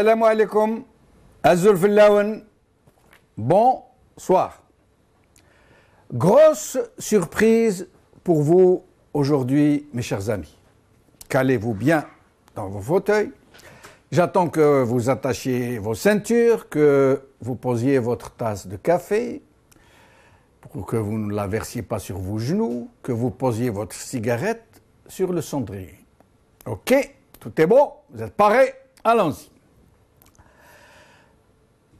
Alaikum, bonsoir. Grosse surprise pour vous aujourd'hui, mes chers amis. Calez-vous bien dans vos fauteuils. J'attends que vous attachiez vos ceintures, que vous posiez votre tasse de café, pour que vous ne la versiez pas sur vos genoux, que vous posiez votre cigarette sur le cendrier. Ok, tout est bon, vous êtes parés, allons-y.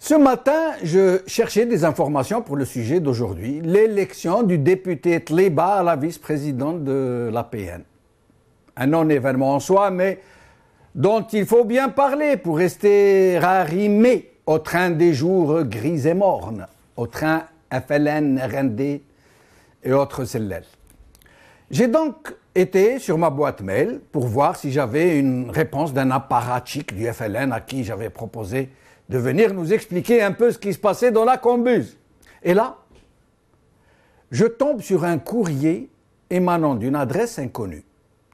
Ce matin, je cherchais des informations pour le sujet d'aujourd'hui, l'élection du député Tliba à la vice-présidente de l'APN. Un non-événement en soi, mais dont il faut bien parler pour rester arrimé au train des jours gris et mornes, au train FLN, RND et autres CLL. J'ai donc été sur ma boîte mail pour voir si j'avais une réponse d'un apparatchik du FLN à qui j'avais proposé de venir nous expliquer un peu ce qui se passait dans la combuse. Et là, je tombe sur un courrier émanant d'une adresse inconnue.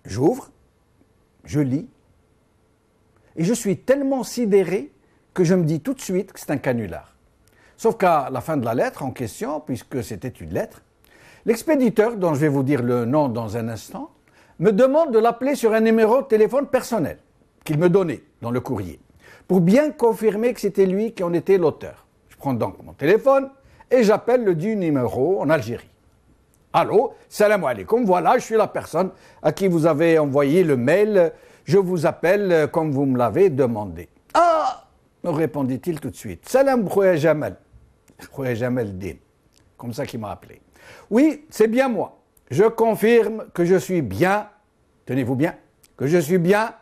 J'ouvre, je lis, et je suis tellement sidéré que je me dis tout de suite que c'est un canular. Sauf qu'à la fin de la lettre en question, puisque c'était une lettre, l'expéditeur, dont je vais vous dire le nom dans un instant, me demande de l'appeler sur un numéro de téléphone personnel qu'il me donnait dans le courrier pour bien confirmer que c'était lui qui en était l'auteur. Je prends donc mon téléphone et j'appelle le du numéro en Algérie. Allô, salam alaikum, voilà, je suis la personne à qui vous avez envoyé le mail, je vous appelle comme vous me l'avez demandé. Ah me répondit-il tout de suite. Salam Khouya Jamal. Khouya Jamal Din. Comme ça qu'il m'a appelé. Oui, c'est bien moi. Je confirme que je suis bien, tenez-vous bien, que je suis bien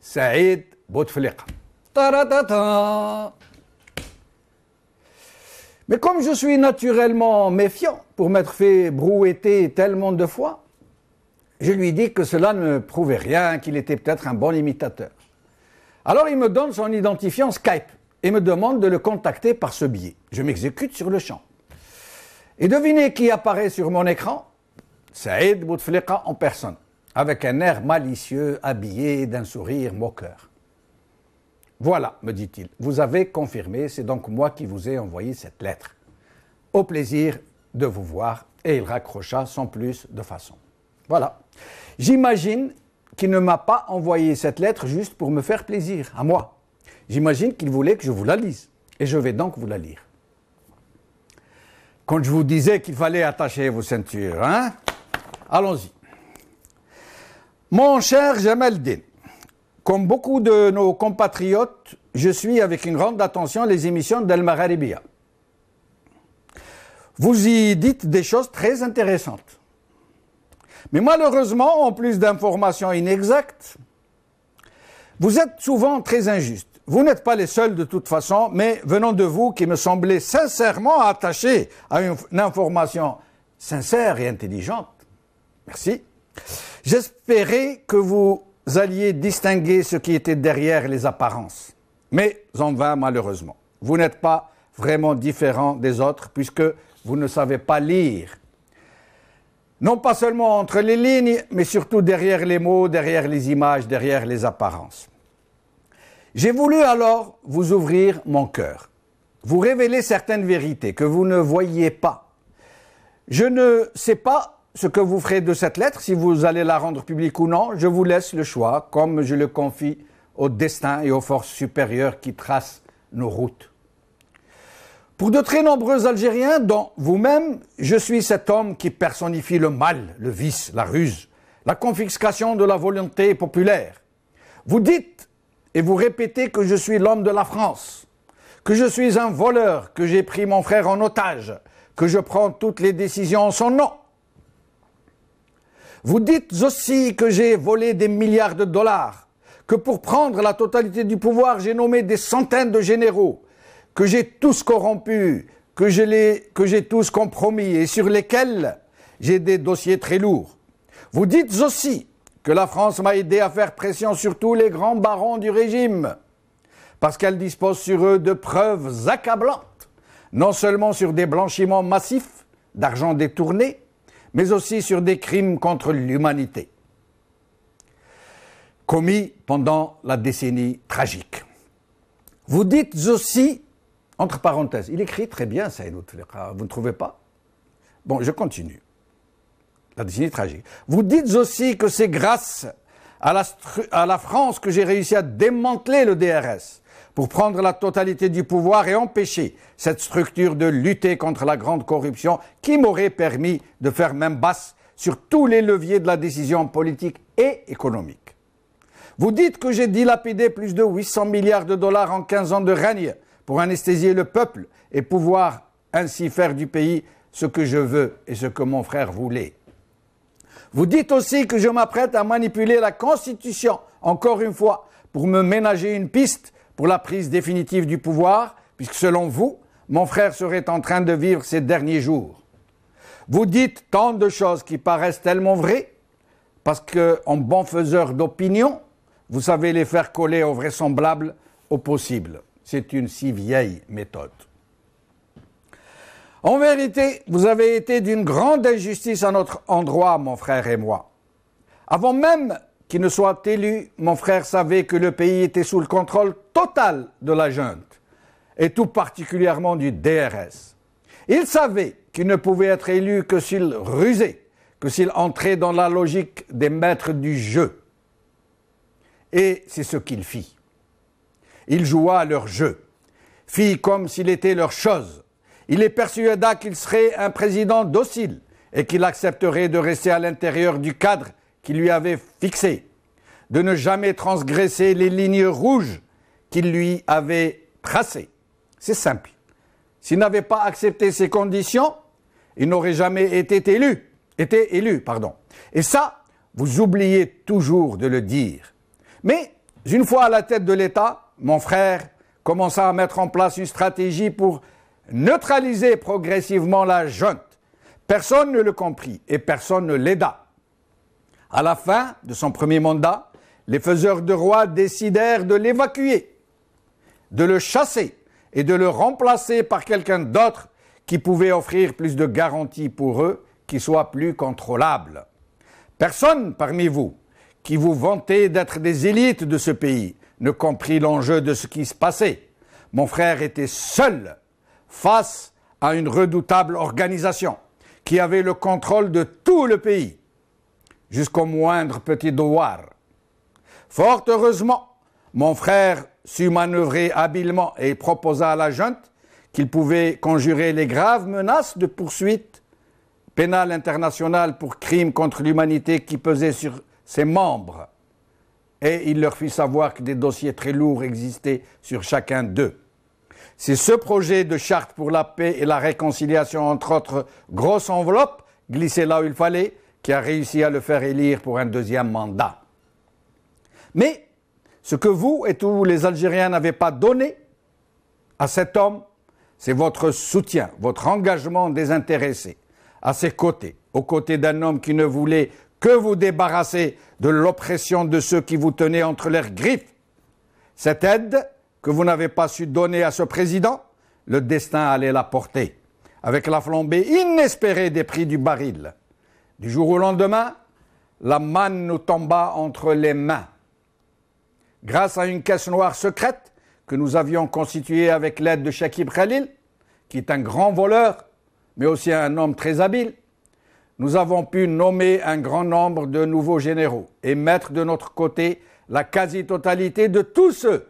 Saïd Bouteflika. Mais comme je suis naturellement méfiant pour m'être fait brouetter tellement de fois, je lui dis que cela ne prouvait rien, qu'il était peut-être un bon imitateur. Alors il me donne son identifiant Skype et me demande de le contacter par ce biais. Je m'exécute sur le champ. Et devinez qui apparaît sur mon écran? Saïd Bouteflika en personne, avec un air malicieux, habillé d'un sourire moqueur. Voilà, me dit-il, vous avez confirmé, c'est donc moi qui vous ai envoyé cette lettre. Au plaisir de vous voir. Et il raccrocha sans plus de façon. Voilà. J'imagine qu'il ne m'a pas envoyé cette lettre juste pour me faire plaisir, à moi. J'imagine qu'il voulait que je vous la lise. Et je vais donc vous la lire. Quand je vous disais qu'il fallait attacher vos ceintures, hein? Allons-y. Mon cher Jamaldin, comme beaucoup de nos compatriotes, je suis avec une grande attention les émissions d'Al Magharibia. Vous y dites des choses très intéressantes. Mais malheureusement, en plus d'informations inexactes, vous êtes souvent très injuste. Vous n'êtes pas les seuls de toute façon, mais venant de vous qui me semblez sincèrement attachés à une, information sincère et intelligente, merci, j'espérais que vous alliez distinguer ce qui était derrière les apparences. Mais en vain, malheureusement. Vous n'êtes pas vraiment différent des autres puisque vous ne savez pas lire. Non pas seulement entre les lignes, mais surtout derrière les mots, derrière les images, derrière les apparences. J'ai voulu alors vous ouvrir mon cœur, vous révéler certaines vérités que vous ne voyez pas. Je ne sais pas ce que vous ferez de cette lettre, si vous allez la rendre publique ou non, je vous laisse le choix, comme je le confie au destin et aux forces supérieures qui tracent nos routes. Pour de très nombreux Algériens, dont vous-même, je suis cet homme qui personnifie le mal, le vice, la ruse, la confiscation de la volonté populaire. Vous dites et vous répétez que je suis l'homme de la France, que je suis un voleur, que j'ai pris mon frère en otage, que je prends toutes les décisions en son nom. Vous dites aussi que j'ai volé des milliards de dollars, que pour prendre la totalité du pouvoir, j'ai nommé des centaines de généraux, que j'ai tous corrompus, que j'ai tous compromis et sur lesquels j'ai des dossiers très lourds. Vous dites aussi que la France m'a aidé à faire pression sur tous les grands barons du régime, parce qu'elle dispose sur eux de preuves accablantes, non seulement sur des blanchiments massifs d'argent détourné, mais aussi sur des crimes contre l'humanité commis pendant la décennie tragique. Vous dites aussi, entre parenthèses, il écrit très bien Saïd vous ne trouvez pas? Bon, je continue. La décennie tragique. Vous dites aussi que c'est grâce à la, à la France que j'ai réussi à démanteler le DRS pour prendre la totalité du pouvoir et empêcher cette structure de lutter contre la grande corruption qui m'aurait permis de faire même basse sur tous les leviers de la décision politique et économique. Vous dites que j'ai dilapidé plus de 800 milliards de dollars en 15 ans de règne pour anesthésier le peuple et pouvoir ainsi faire du pays ce que je veux et ce que mon frère voulait. Vous dites aussi que je m'apprête à manipuler la Constitution, encore une fois, pour me ménager une piste pour la prise définitive du pouvoir, puisque selon vous, mon frère serait en train de vivre ses derniers jours. Vous dites tant de choses qui paraissent tellement vraies, parce qu'en bon faiseur d'opinion, vous savez les faire coller au vraisemblable, au possible. C'est une si vieille méthode. En vérité, vous avez été d'une grande injustice à notre endroit, mon frère et moi. Avant même qu'il ne soit élu, mon frère savait que le pays était sous le contrôle total de la junte, et tout particulièrement du DRS. Il savait qu'il ne pouvait être élu que s'il rusait, que s'il entrait dans la logique des maîtres du jeu. Et c'est ce qu'il fit. Il joua à leur jeu, fit comme s'il était leur chose. Il les persuada qu'il serait un président docile et qu'il accepterait de rester à l'intérieur du cadre lui avait fixé, de ne jamais transgresser les lignes rouges qu'il lui avait tracées. C'est simple. S'il n'avait pas accepté ces conditions, il n'aurait jamais été élu. Et ça, vous oubliez toujours de le dire. Mais une fois à la tête de l'État, mon frère commença à mettre en place une stratégie pour neutraliser progressivement la junte. Personne ne le comprit et personne ne l'aida. À la fin de son premier mandat, les faiseurs de roi décidèrent de l'évacuer, de le chasser et de le remplacer par quelqu'un d'autre qui pouvait offrir plus de garanties pour eux, qui soit plus contrôlable. Personne parmi vous qui vous vantez d'être des élites de ce pays, ne comprit l'enjeu de ce qui se passait. Mon frère était seul face à une redoutable organisation qui avait le contrôle de tout le pays, jusqu'au moindre petit douar. Fort heureusement, mon frère sut manœuvrer habilement et proposa à la junte qu'il pouvait conjurer les graves menaces de poursuite pénale internationale pour crimes contre l'humanité qui pesaient sur ses membres, et il leur fit savoir que des dossiers très lourds existaient sur chacun d'eux. C'est ce projet de charte pour la paix et la réconciliation, entre autres grosses enveloppes, glissées là où il fallait, qui a réussi à le faire élire pour un deuxième mandat. Mais ce que vous et tous les Algériens n'avez pas donné à cet homme, c'est votre soutien, votre engagement désintéressé à ses côtés, aux côtés d'un homme qui ne voulait que vous débarrasser de l'oppression de ceux qui vous tenaient entre leurs griffes. Cette aide que vous n'avez pas su donner à ce président, le destin allait la porter, avec la flambée inespérée des prix du baril. Du jour au lendemain, la manne nous tomba entre les mains. Grâce à une caisse noire secrète que nous avions constituée avec l'aide de Shakib Khalil, qui est un grand voleur, mais aussi un homme très habile, nous avons pu nommer un grand nombre de nouveaux généraux et mettre de notre côté la quasi-totalité de tous ceux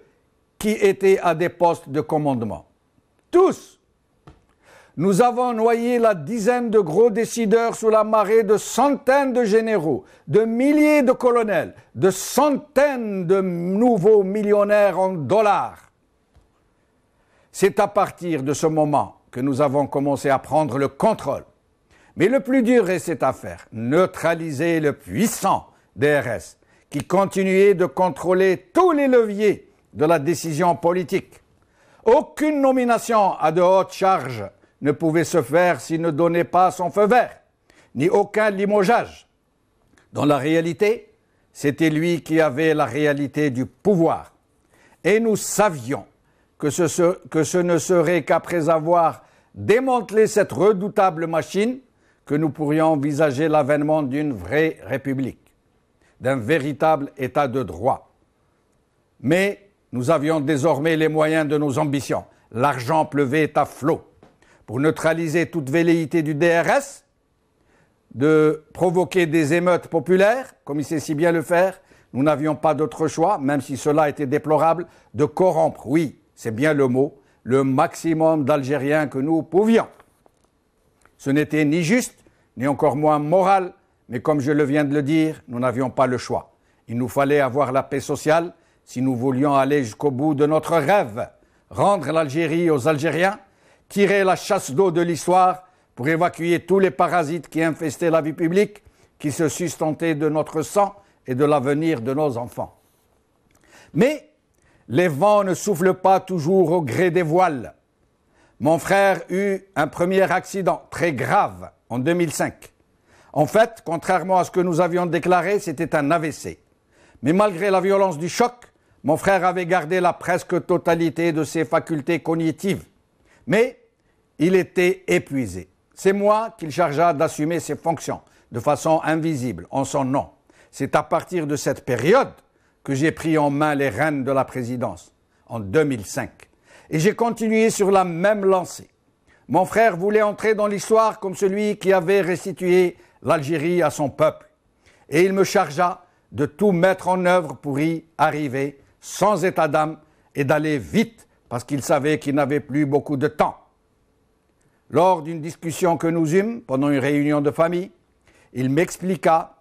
qui étaient à des postes de commandement. Tous. Nous avons noyé la dizaine de gros décideurs sous la marée de centaines de généraux, de milliers de colonels, de centaines de nouveaux millionnaires en dollars. C'est à partir de ce moment que nous avons commencé à prendre le contrôle. Mais le plus dur est cette affaire, neutraliser le puissant DRS, qui continuait de contrôler tous les leviers de la décision politique. Aucune nomination à de hautes charges ne pouvait se faire s'il ne donnait pas son feu vert, ni aucun limogeage. Dans la réalité, c'était lui qui avait la réalité du pouvoir. Et nous savions que ce, ne serait qu'après avoir démantelé cette redoutable machine que nous pourrions envisager l'avènement d'une vraie république, d'un véritable état de droit. Mais nous avions désormais les moyens de nos ambitions. L'argent pleuvait à flot. Pour neutraliser toute velléité du DRS, de provoquer des émeutes populaires, comme il sait si bien le faire, nous n'avions pas d'autre choix, même si cela était déplorable, de corrompre, oui, c'est bien le mot, le maximum d'Algériens que nous pouvions. Ce n'était ni juste, ni encore moins moral, mais comme je le viens de le dire, nous n'avions pas le choix. Il nous fallait avoir la paix sociale si nous voulions aller jusqu'au bout de notre rêve, rendre l'Algérie aux Algériens, tirer la chasse d'eau de l'histoire pour évacuer tous les parasites qui infestaient la vie publique, qui se sustentaient de notre sang et de l'avenir de nos enfants. Mais les vents ne soufflent pas toujours au gré des voiles. Mon frère eut un premier accident très grave en 2005. En fait, contrairement à ce que nous avions déclaré, c'était un AVC. Mais malgré la violence du choc, mon frère avait gardé la presque totalité de ses facultés cognitives, mais il était épuisé. C'est moi qu'il chargea d'assumer ses fonctions de façon invisible, en son nom. C'est à partir de cette période que j'ai pris en main les rênes de la présidence, en 2005. Et j'ai continué sur la même lancée. Mon frère voulait entrer dans l'histoire comme celui qui avait restitué l'Algérie à son peuple. Et il me chargea de tout mettre en œuvre pour y arriver sans état d'âme et d'aller vite parce qu'il savait qu'il n'avait plus beaucoup de temps. Lors d'une discussion que nous eûmes pendant une réunion de famille, il m'expliqua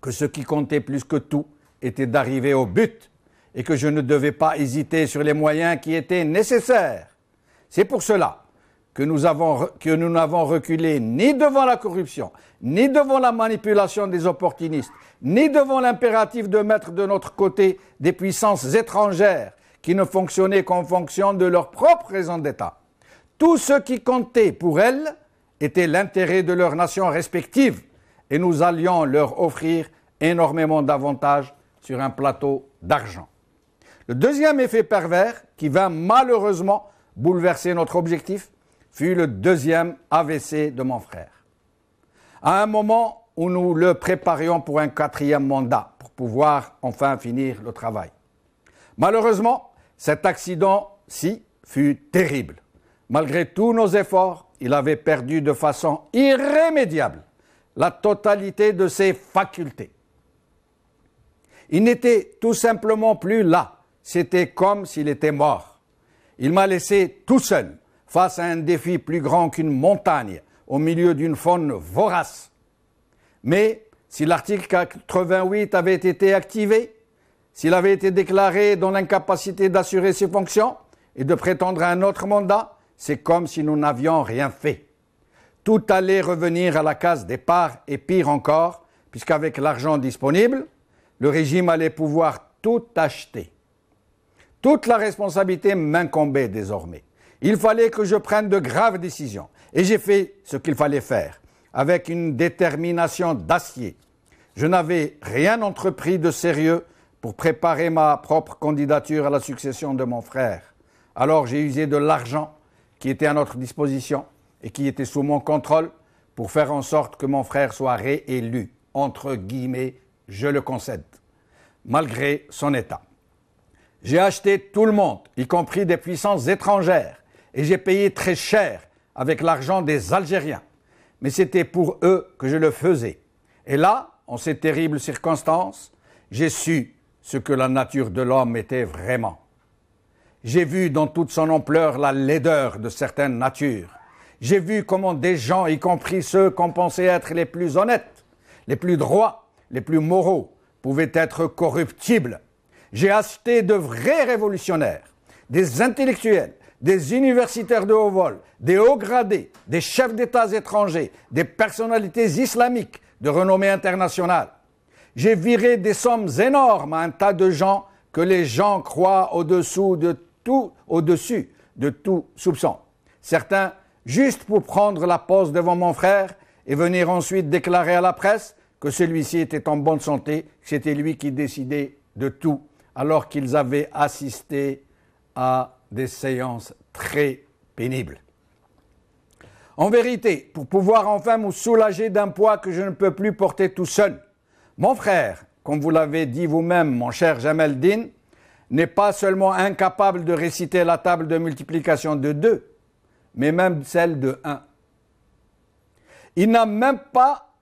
que ce qui comptait plus que tout était d'arriver au but et que je ne devais pas hésiter sur les moyens qui étaient nécessaires. C'est pour cela que nous, n'avons reculé ni devant la corruption, ni devant la manipulation des opportunistes, ni devant l'impératif de mettre de notre côté des puissances étrangères qui ne fonctionnaient qu'en fonction de leur propre raison d'État. Tout ce qui comptait pour elles était l'intérêt de leurs nations respectives et nous allions leur offrir énormément d'avantages sur un plateau d'argent. Le deuxième effet pervers qui vint malheureusement bouleverser notre objectif fut le deuxième AVC de mon frère. À un moment où nous le préparions pour un quatrième mandat, pour pouvoir enfin finir le travail. Malheureusement, cet accident-ci fut terrible. Malgré tous nos efforts, il avait perdu de façon irrémédiable la totalité de ses facultés. Il n'était tout simplement plus là. C'était comme s'il était mort. Il m'a laissé tout seul face à un défi plus grand qu'une montagne au milieu d'une faune vorace. Mais si l'article 88 avait été activé, s'il avait été déclaré dans l'incapacité d'assurer ses fonctions et de prétendre à un autre mandat, c'est comme si nous n'avions rien fait. Tout allait revenir à la case départ et pire encore, puisqu'avec l'argent disponible, le régime allait pouvoir tout acheter. Toute la responsabilité m'incombait désormais. Il fallait que je prenne de graves décisions. Et j'ai fait ce qu'il fallait faire, avec une détermination d'acier. Je n'avais rien entrepris de sérieux pour préparer ma propre candidature à la succession de mon frère. Alors j'ai usé de l'argent qui était à notre disposition et qui était sous mon contrôle pour faire en sorte que mon frère soit réélu, entre guillemets, je le concède, malgré son état. J'ai acheté tout le monde, y compris des puissances étrangères, et j'ai payé très cher avec l'argent des Algériens. Mais c'était pour eux que je le faisais. Et là, en ces terribles circonstances, j'ai su ce que la nature de l'homme était vraiment. J'ai vu dans toute son ampleur la laideur de certaines natures. J'ai vu comment des gens, y compris ceux qu'on pensait être les plus honnêtes, les plus droits, les plus moraux, pouvaient être corruptibles. J'ai acheté de vrais révolutionnaires, des intellectuels, des universitaires de haut vol, des hauts gradés, des chefs d'État étrangers, des personnalités islamiques de renommée internationale. J'ai viré des sommes énormes à un tas de gens que les gens croient au-dessous de tout, au-dessus de tout soupçon. Certains juste pour prendre la pose devant mon frère et venir ensuite déclarer à la presse que celui-ci était en bonne santé, que c'était lui qui décidait de tout, alors qu'ils avaient assisté à des séances très pénibles. En vérité, pour pouvoir enfin me soulager d'un poids que je ne peux plus porter tout seul, mon frère, comme vous l'avez dit vous-même, mon cher Jamel Din, n'est pas seulement incapable de réciter la table de multiplication de 2, mais même celle de 1. Il n'a même pas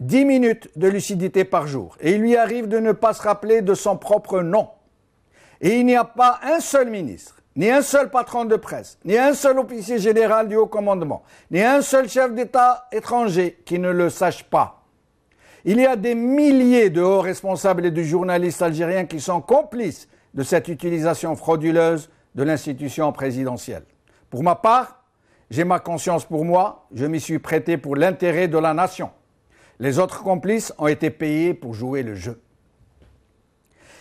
10 minutes de lucidité par jour, et il lui arrive de ne pas se rappeler de son propre nom. Et il n'y a pas un seul ministre, ni un seul patron de presse, ni un seul officier général du haut commandement, ni un seul chef d'État étranger qui ne le sache pas. Il y a des milliers de hauts responsables et de journalistes algériens qui sont complices de cette utilisation frauduleuse de l'institution présidentielle. Pour ma part, j'ai ma conscience pour moi, je m'y suis prêté pour l'intérêt de la nation. Les autres complices ont été payés pour jouer le jeu.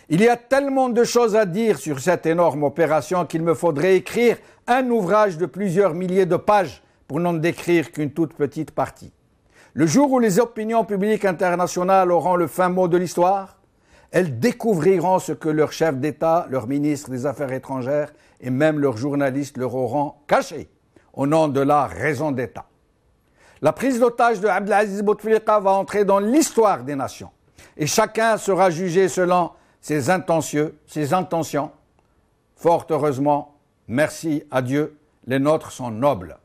Il y a tellement de choses à dire sur cette énorme opération qu'il me faudrait écrire un ouvrage de plusieurs milliers de pages pour n'en décrire qu'une toute petite partie. Le jour où les opinions publiques internationales auront le fin mot de l'histoire, elles découvriront ce que leurs chefs d'État, leurs ministres des Affaires étrangères et même leurs journalistes leur auront caché au nom de la raison d'État. La prise d'otage de Abdelaziz Bouteflika va entrer dans l'histoire des nations et chacun sera jugé selon ses intentions, ses intentions. Fort heureusement, merci à Dieu, les nôtres sont nobles.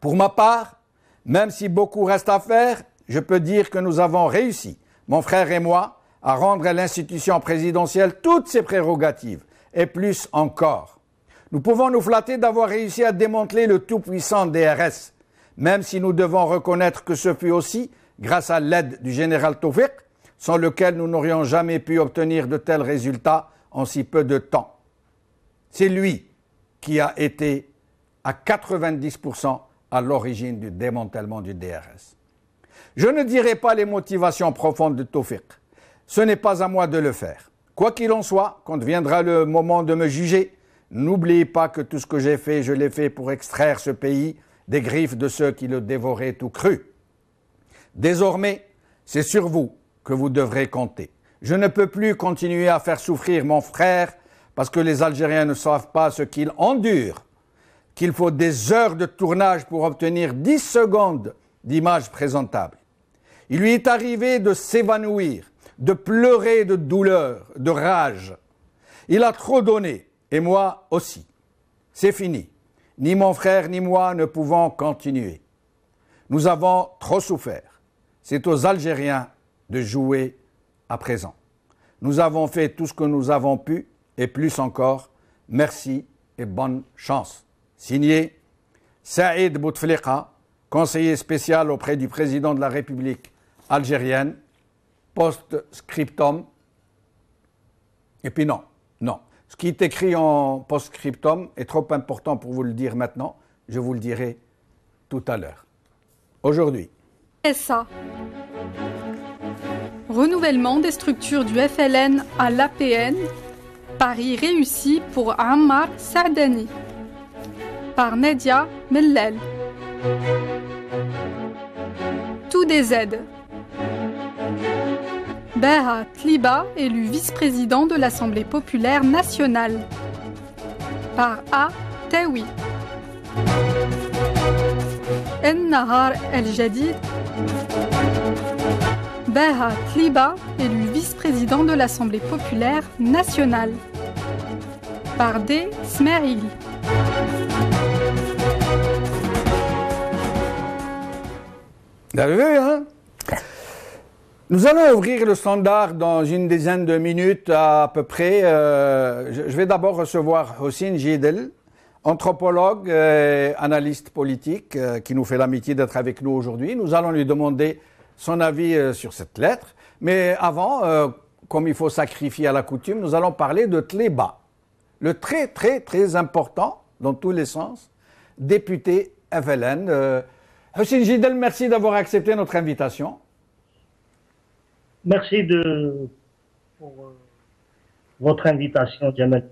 Pour ma part, même si beaucoup reste à faire, je peux dire que nous avons réussi, mon frère et moi, à rendre à l'institution présidentielle toutes ses prérogatives, et plus encore. Nous pouvons nous flatter d'avoir réussi à démanteler le tout-puissant DRS, même si nous devons reconnaître que ce fut aussi grâce à l'aide du général Tawfiq, sans lequel nous n'aurions jamais pu obtenir de tels résultats en si peu de temps. C'est lui qui a été à 90% à l'origine du démantèlement du DRS. Je ne dirai pas les motivations profondes de Tawfiq. Ce n'est pas à moi de le faire. Quoi qu'il en soit, quand viendra le moment de me juger, n'oubliez pas que tout ce que j'ai fait, je l'ai fait pour extraire ce pays des griffes de ceux qui le dévoraient tout cru. Désormais, c'est sur vous que vous devrez compter. Je ne peux plus continuer à faire souffrir mon frère parce que les Algériens ne savent pas ce qu'ils endurent qu'il faut des heures de tournage pour obtenir 10 secondes d'image présentable. Il lui est arrivé de s'évanouir, de pleurer de douleur, de rage. Il a trop donné, et moi aussi. C'est fini. Ni mon frère ni moi ne pouvons continuer. Nous avons trop souffert. C'est aux Algériens de jouer à présent. Nous avons fait tout ce que nous avons pu, et plus encore. Merci et bonne chance. Signé Saïd Bouteflika, conseiller spécial auprès du président de la République algérienne, post-scriptum. Et puis non, non. Ce qui est écrit en post-scriptum est trop important pour vous le dire maintenant. Je vous le dirai tout à l'heure. Aujourd'hui. Renouvellement des structures du FLN à l'APN. Paris réussi pour Ammar Saadani par Nadia Mellel. Tout des aides. Beha Tliba, élu vice-président de l'Assemblée populaire nationale. Par A. Tawi. En Nahar El Jadid. Beha Tliba, élu vice-président de l'Assemblée populaire nationale. Par D. Smeril. Vous avez vu, hein? Nous allons ouvrir le standard dans une dizaine de minutes à peu près. Euh, je vais d'abord recevoir Hossein Jidel, anthropologue, et analyste politique, qui nous fait l'amitié d'être avec nous aujourd'hui. Nous allons lui demander son avis sur cette lettre. Mais avant, comme il faut sacrifier à la coutume, nous allons parler de Tléba, le très très très important, dans tous les sens, député FLN. Euh, Hussein Gidel, merci d'avoir accepté notre invitation. Merci de, pour euh, votre invitation, Jamal.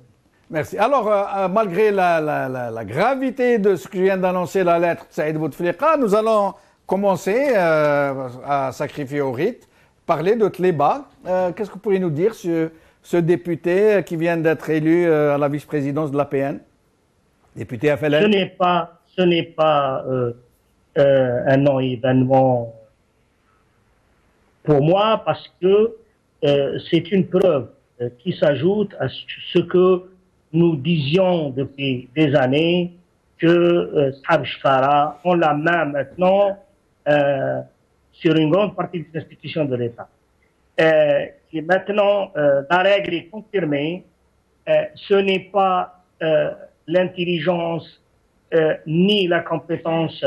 Merci. Alors, euh, malgré la, gravité de ce que je viens d'annoncer, la lettre de Saïd Bouteflika, nous allons commencer à sacrifier au rite, parler de Tléba. Qu'est-ce que vous pourriez nous dire sur ce député qui vient d'être élu euh, à la vice-présidence de l'APN Député FLN Ce n'est pas, ce n'est pas euh, euh, un non-événement pour moi parce que c'est une preuve qui s'ajoute à ce que nous disions depuis des années que Shkara ont la main maintenant sur une grande partie des institutions de l'État. Euh, et maintenant, euh, la règle est confirmée. Euh, ce n'est pas l'intelligence ni la compétence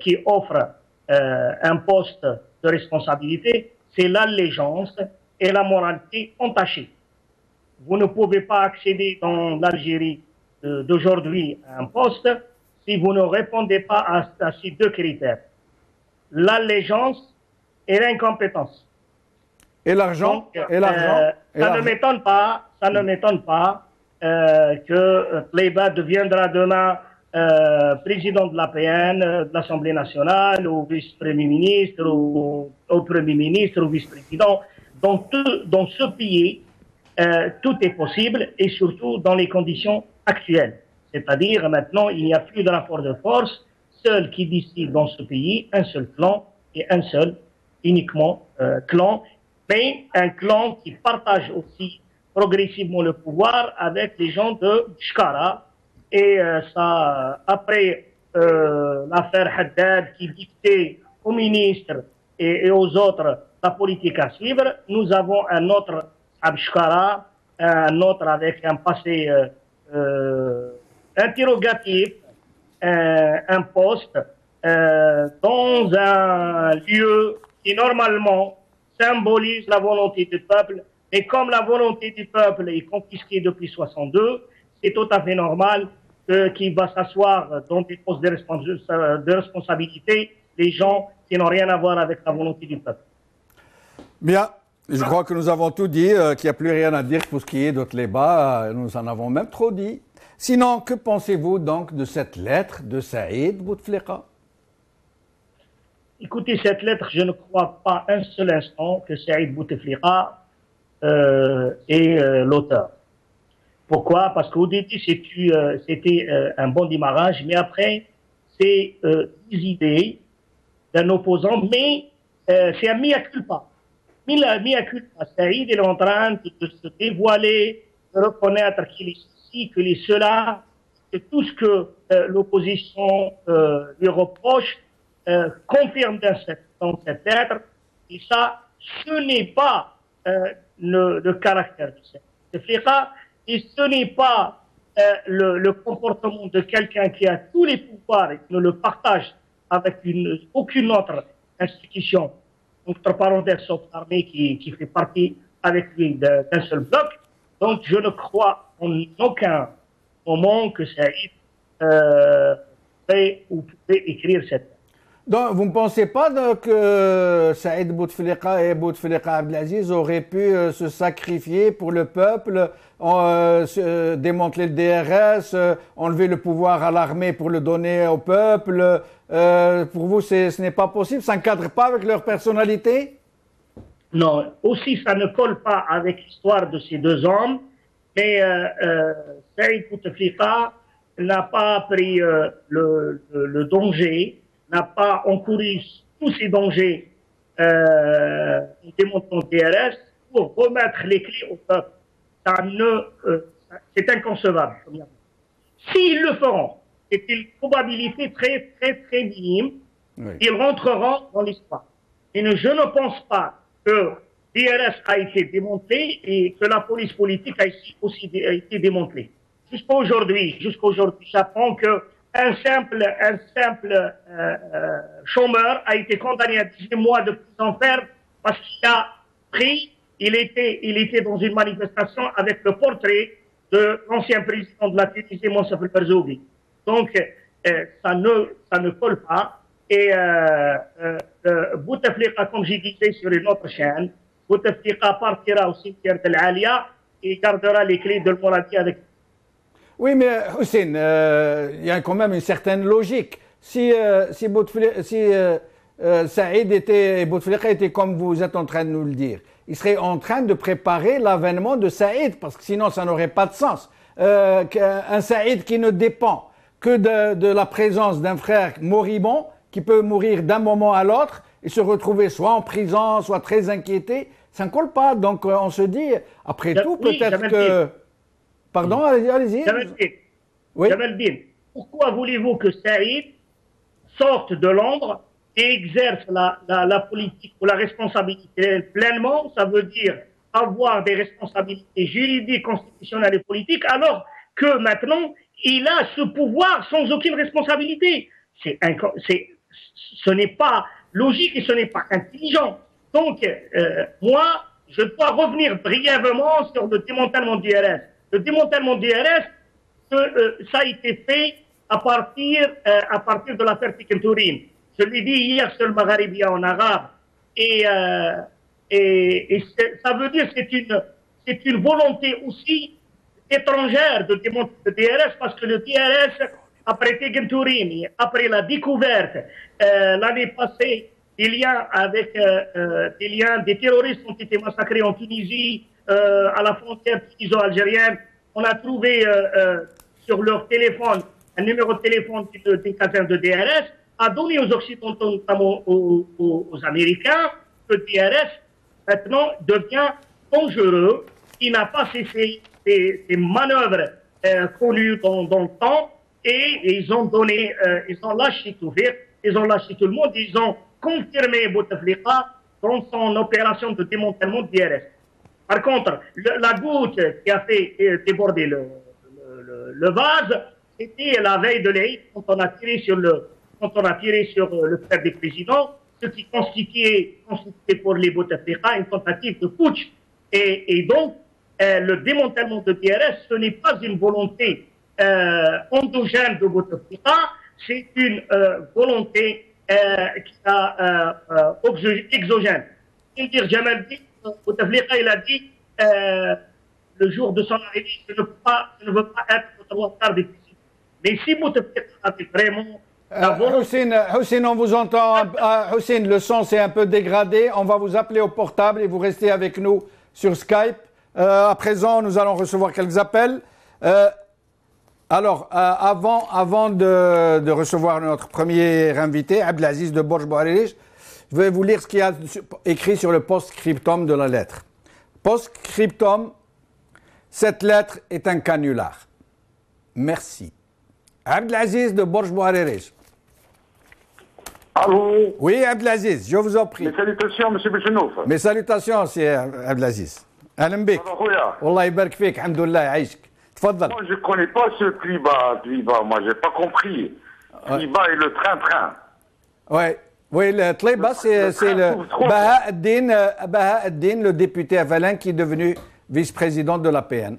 qui offre un poste de responsabilité, c'est l'allégeance et la moralité entachée. Vous ne pouvez pas accéder dans l'Algérie d'aujourd'hui à un poste si vous ne répondez pas à ces deux critères. L'allégeance et l'incompétence. Et l'argent Et l'argent euh, Ça ne m'étonne pas, ça ne m'étonne pas euh, que Playba deviendra demain euh, président de l'APN, de l'Assemblée nationale, ou vice-premier ministre, ou, ou, premier ministre, ou vice-président. Dans, dans ce pays, tout est possible, et surtout dans les conditions actuelles. C'est-à-dire, maintenant, il n'y a plus de rapport de force, seul qui décide dans ce pays, un seul clan, et un seul, uniquement, clan mais un clan qui partage aussi progressivement le pouvoir avec les gens de Shkara. Et euh, ça, après euh, l'affaire Haddad qui dictait aux ministres et, aux autres la politique à suivre, nous avons un autre Abshkara, un autre avec un passé euh, euh interrogatif, un poste dans un lieu qui normalement symbolise la volonté du peuple. Et comme la volonté du peuple est confisquée depuis 62, c'est tout à fait normal qu'il va s'asseoir dans des postes de, de responsabilité les gens qui n'ont rien à voir avec la volonté du peuple. Bien. Je crois que nous avons tout dit, euh, qu'il n'y a plus rien à dire pour ce qui est de Tléba. Euh, nous en avons même trop dit. Sinon, que pensez-vous donc de cette lettre de Saïd Bouteflika? Écoutez, cette lettre, je ne crois pas un seul instant que Saïd Bouteflika euh, est euh, l'auteur. Pourquoi? Parce qu'au début, euh, c'était euh, un bon démarrage, mais après, c'est euh, des idées d'un opposant, mais c'est un mea culpa. Mea culpa. Saïd est en train de, se dévoiler, de reconnaître qu'il est ceci, qu'il est cela, que tout ce que l'opposition lui reproche, confirme dans cette lettre, et ça, ce n'est pas le, caractère de fliqa, et ce n'est pas euh, le, le, comportement de quelqu'un qui a tous les pouvoirs et qui ne le partage avec une, aucune autre institution, entre parenthèses, sauf l'armée qui, qui fait partie avec lui d'un seul bloc. Donc, je ne crois en aucun moment que Saïd euh, fait ou pouvait écrire cette donc, vous ne pensez pas que Saïd Bouteflika et Bouteflika Abdelaziz auraient pu euh, se sacrifier pour le peuple, euh, démanteler le DRS, euh, enlever le pouvoir à l'armée pour le donner au peuple? Pour vous, ce n'est pas possible Ça ne cadre pas avec leur personnalité? Non, aussi ça ne colle pas avec l'histoire de ces deux hommes. Mais Saïd Bouteflika n'a pas pris le danger n'a pas encouru tous ces dangers euh, en démontant DRS pour remettre les clés au peuple. Ça ne, euh, c'est inconcevable. S'ils le feront, c'est une probabilité très, très, très minime. Ils rentreront dans l'histoire. Et je ne pense pas que DRS a été démonté et que la police politique a aussi été démantelée. jusqu'à aujourd'hui, jusqu'à aujourd'hui, j'apprends que un simple, un simple euh, euh, chômeur a été condamné à 18 mois de prison ferme parce qu'il a pris, il était, il était dans une manifestation avec le portrait de l'ancien président de la Tunisie, Moussa Barzoubi. Donc, euh, ça ne, ça ne colle pas. Et euh, euh, Bouteflika, comme j'ai dit sur une autre chaîne, Bouteflika partira au cimetière de l'Alia et gardera les clés de l'Moradi avec oui, mais Hussein, il y a quand même une certaine logique. Si, si, si Saïd était, et Bouteflika était comme vous êtes en train de nous le dire, il serait en train de préparer l'avènement de Saïd, parce que sinon ça n'aurait pas de sens. un Saïd qui ne dépend que de, la présence d'un frère moribond qui peut mourir d'un moment à l'autre et se retrouver soit en prison, soit très inquiété. Ça ne colle pas. Donc euh, on se dit, après tout, peut-être que... Pardon, allez-y. Allez oui. pourquoi voulez-vous que Saïd sorte de l'ombre et exerce la, la, politique ou la responsabilité pleinement? Ça veut dire avoir des responsabilités juridiques, constitutionnelles et politiques, alors que maintenant, il a ce pouvoir sans aucune responsabilité. C'est, ce n'est pas logique et ce n'est pas intelligent. Donc, euh, moi, je dois revenir brièvement sur le démantèlement du RS. Le démantèlement du RS, euh, ça a été fait à partir, euh, à partir de l'affaire Tikentourine. Je l'ai dit hier sur le Maghribia en arabe. Et, et ça veut dire que c'est une, c'est une volonté aussi étrangère de démonter le DRS parce que le DRS, après Tegenturini, après la découverte euh, l'année passée des liens avec euh, euh, des liens des terroristes ont été massacrés en Tunisie à la frontière tuniso-algérienne, on a trouvé sur leur téléphone un numéro de téléphone des caserne de DRS, a donné aux Occidentaux, notamment aux, aux Américains, que DRS maintenant devient dangereux. Il n'a pas cessé des, manœuvres euh, connues dans, le temps et ils ont donné, euh, ils ont lâché tout vite, ils ont lâché tout le monde, ils ont confirmé Bouteflika dans son opération de démantèlement de l'IRS. Par contre, la goutte qui a fait euh, déborder le, vase, c'était la veille de l'Aïd quand on a tiré sur le, quand on a tiré sur le frère du président, ce qui constituait, constituait pour les Bouteflika une tentative de putsch. Et, donc, euh, le démantèlement de DRS, ce n'est pas une volonté euh, endogène de Bouteflika, c'est une euh, volonté qui a, exogène. dire Jamal dit, Bouteflika, il a dit le jour de son arrivée, je ne, pas, je ne veux pas être Mais si Bouteflika avait vraiment Hussein, on vous entend. Hussein, le son s'est un peu dégradé. On va vous appeler au portable et vous restez avec nous sur Skype. Euh, à présent, nous allons recevoir quelques appels. Euh, alors, euh, avant, de, recevoir notre premier invité, Abdelaziz de Borj je vais vous lire ce qu'il y a écrit sur le post-scriptum de la lettre. Post-scriptum, cette lettre est un canular. Merci. Abdelaziz de Borj Allô Oui, Abdelaziz, je vous en prie. Mes salutations, M. Bechenouf. Mes salutations, M. Abdelaziz. اهلا بك والله يبارك فيك الحمد لله يعيشك تفضل Moi je connais pas ce Tliba, Tliba, moi j'ai pas compris. Tliba et le train-train. Ouais. Oui, le Tliba, c'est le Baha Eddin, le député avalin qui est devenu vice-président de l'APN.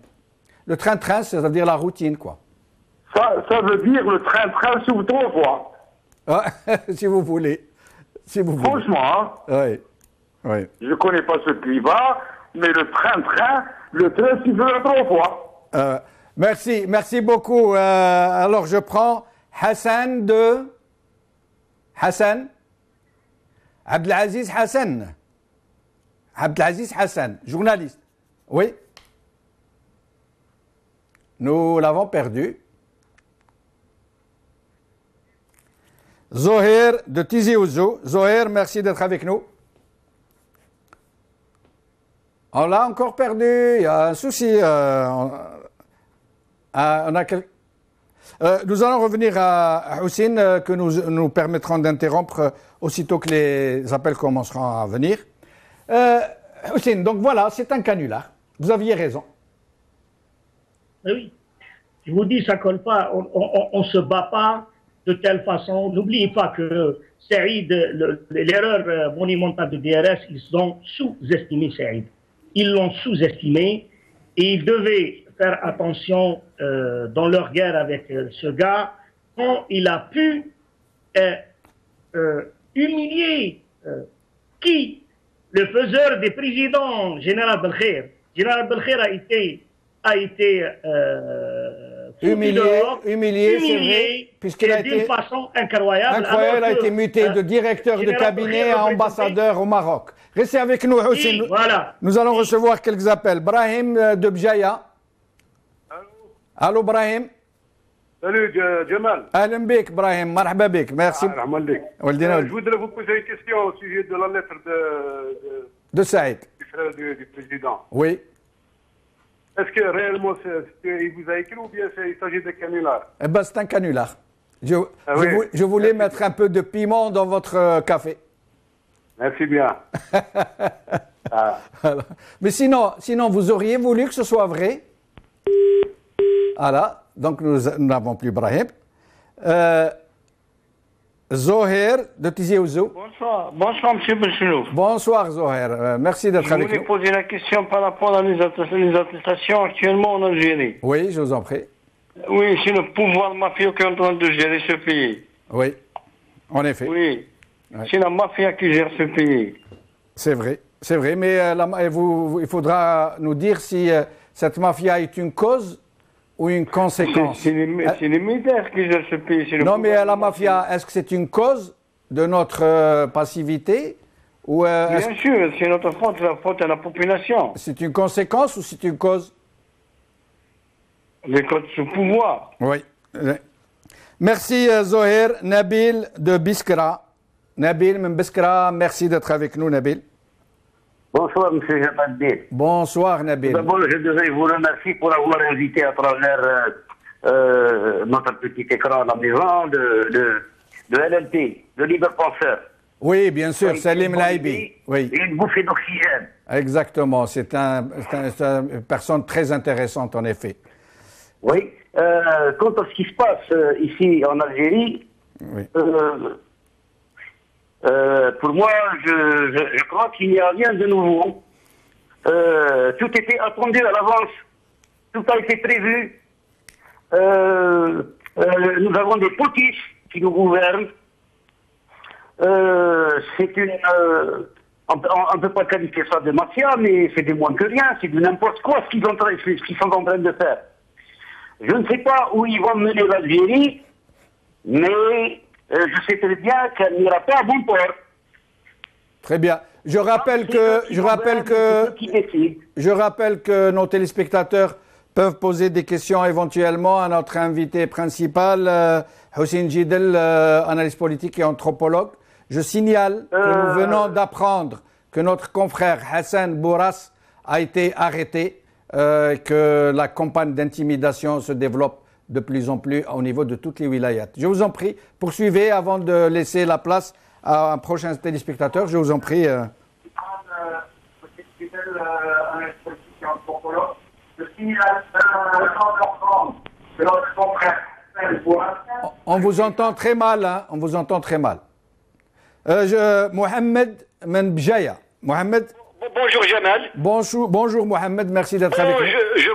Le train-train, ça veut dire la routine, quoi. Ça, ça veut dire le train-train sous trois fois. Ouais, si vous voulez. Si vous Franchement, voulez. Hein. Oui. oui. Je connais pas ce Tliba mais le train-train, le train veux trois fois. Euh, merci, merci beaucoup. Euh, alors je prends Hassan de Hassan? Abdelaziz Hassan. Abdelaziz Hassan, journaliste. Oui. Nous l'avons perdu. Zohir de Tizi Ouzou. Zohir, merci d'être avec nous. On l'a encore perdu, il y a un souci. Euh, on, euh, euh, nous allons revenir à Houssine, que nous nous permettrons d'interrompre aussitôt que les appels commenceront à venir. Houssine, donc voilà, c'est un canular. Vous aviez raison. Oui. je vous dis, ça colle pas. On ne se bat pas de telle façon. N'oubliez pas que Saïd, l'erreur monumentale de DRS, ils ont sous-estimé Saïd. Ils l'ont sous-estimé et ils devaient faire attention euh, dans leur guerre avec euh, ce gars quand il a pu euh, humilier qui? Le faiseur des présidents, Général Belkher. Général Belkher a été, a été humilié, humilié, humilié puisqu'il a été d'une façon incroyable. Incroyable, il a été muté de directeur de cabinet à ambassadeur au Maroc. Restez avec nous, Hussein. voilà. Nous allons recevoir quelques appels. Brahim de Bjaya. Allô, Brahim Salut, Jamal. Ahlan bik, Brahim. Marhaba. Merci. Je voudrais vous poser une question au sujet de la lettre de, de, de Saïd. Du frère du, du président. Oui. Est-ce que réellement il vous a écrit ou bien il s'agit d'un canular? Eh ben, c'est un canular. Je, ah oui. je, voulais mettre un peu de piment dans votre euh, café. Merci bien. ah. Mais sinon, sinon, vous auriez voulu que ce soit vrai? Voilà. Donc, nous n'avons plus Brahim. Euh, Zoher de Tizi Ouzou. Bonsoir, bonsoir M. Bouchounouf. Bonsoir Zoher, euh, merci d'être avec nous. Je voulais poser la question par rapport à les attestations actuellement en Algérie. Oui, je vous en prie. Oui, c'est le pouvoir mafieux qui est en train de gérer ce pays. Oui, en effet. Oui, c'est la mafia qui gère ce pays. C'est vrai, c'est vrai, mais euh, vous, il faudra nous dire si euh, cette mafia est une cause ou une conséquence C'est les, militaires qui gèrent ce pays. non, mais la mafia, est-ce que c'est une cause de notre euh, passivité ou euh, Bien sûr, c'est notre faute, la faute à la population. C'est une conséquence ou c'est une cause? Les codes sous pouvoir. Oui. Merci euh, Zohir. Nabil de Biskra. Nabil Biskra, merci d'être avec nous, Nabil. Bonsoir, M. Jamaddin. Bonsoir, Nabil. D'abord, je devrais vous remercier pour avoir invité à travers euh, euh, notre petit écran à la maison de, de, de de Libre Penseur. Oui, bien sûr, Salim Laibi. Oui. Et une bouffée d'oxygène. Exactement, c'est un, une personne très intéressante, en effet. Oui. Euh, quant à ce qui se passe ici en Algérie, oui. Euh, pour moi, je, crois qu'il n'y a rien de nouveau. Euh, tout était attendu à l'avance. Tout a été prévu. Euh, nous avons des potiches qui nous gouvernent. c'est une... on ne peut pas qualifier ça de mafia, mais c'est de moins que rien. C'est de n'importe quoi ce qu'ils sont en train de faire. Je ne sais pas où ils vont mener l'Algérie, mais euh, je sais très bien qu'elle n'ira pas à bon port. Très bien. Je rappelle que, je rappelle que, je rappelle que nos téléspectateurs peuvent poser des questions éventuellement à notre invité principal, euh, Hossein Jidel, euh, analyste politique et anthropologue. Je signale que nous venons d'apprendre que notre confrère Hassan Bourras a été arrêté, que la campagne d'intimidation se développe de plus en plus au niveau de toutes les wilayats. Je vous en prie, poursuivez avant de laisser la place à un prochain téléspectateur. Je vous en prie. Euh... On vous entend très mal, hein on vous entend très mal. Euh, je, Mohamed Menbjaya. Mohamed? Bonjour Jamal. Bonjour, bonjour Mohamed, merci d'être avec nous. Je,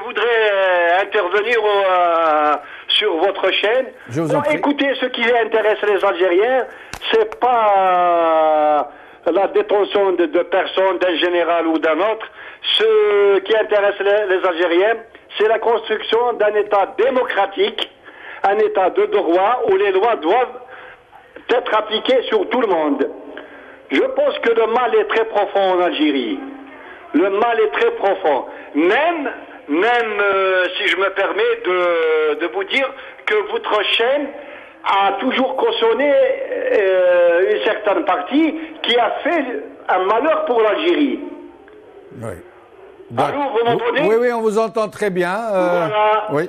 intervenir euh, sur votre chaîne. Je vous en prie. Écoutez, ce qui intéresse les Algériens, c'est pas euh, la détention de, personnes, d'un général ou d'un autre. Ce qui intéresse les, les Algériens, c'est la construction d'un État démocratique, un État de droit où les lois doivent être appliquées sur tout le monde. Je pense que le mal est très profond en Algérie. Le mal est très profond. Même, même euh, si je me permets de, vous dire que votre chaîne a toujours cautionné euh, une certaine partie qui a fait un malheur pour l'Algérie. Oui. Allô, vous m'entendez Oui, oui, on vous entend très bien. Euh, voilà. Oui.